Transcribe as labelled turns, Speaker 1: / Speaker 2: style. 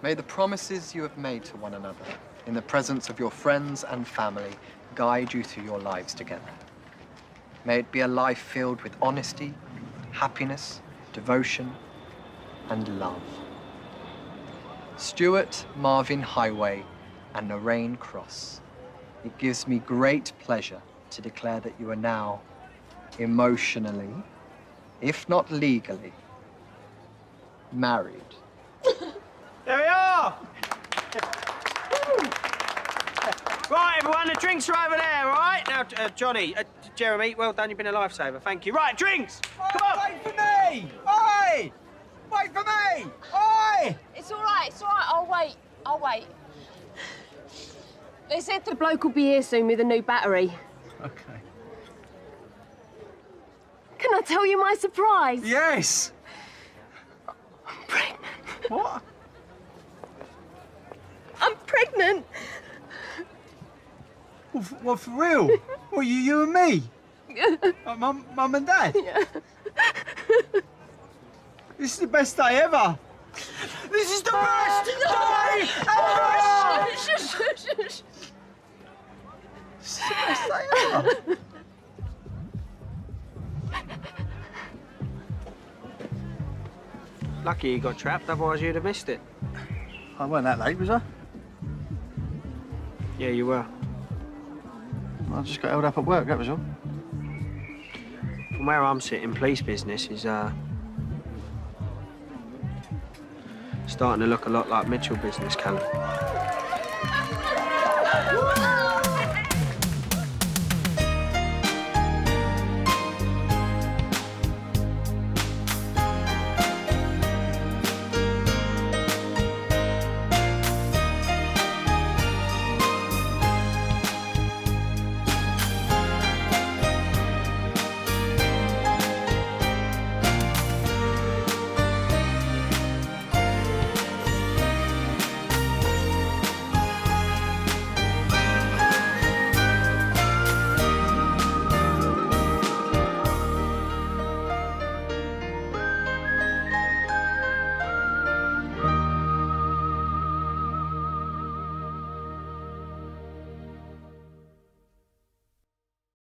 Speaker 1: May the promises you have made to one another in the presence of your friends and family guide you through your lives together. May it be a life filled with honesty, happiness, devotion, and love. Stuart Marvin Highway and Lorraine Cross, it gives me great pleasure to declare that you are now emotionally, if not legally, married.
Speaker 2: There we are! right, everyone, the drinks are over there, all right? Now, uh, Johnny, uh, Jeremy, well done, you've been a lifesaver. Thank you. Right, drinks! Come on!
Speaker 3: Wait for me! Oi! Wait for me! Oi!
Speaker 4: It's all right, it's all right. I'll wait. I'll wait. They said the bloke will be here soon with a new battery.
Speaker 3: Okay.
Speaker 4: Can I tell you my surprise?
Speaker 3: Yes!
Speaker 4: I'm pregnant.
Speaker 3: What?
Speaker 4: I'm pregnant.
Speaker 3: What, for, what, for real? what, you, you and me? Like uh, mum, mum and dad?
Speaker 4: Yeah.
Speaker 3: This is the best day ever. This is the best day ever! This is the best day ever.
Speaker 2: Lucky you got trapped, otherwise you'd have missed it.
Speaker 3: I weren't that late, was I?
Speaker 2: Yeah, you were.
Speaker 3: I just got held up at work, that was all.
Speaker 2: From where I'm sitting, police business is, uh... starting to look a lot like Mitchell business, Callum.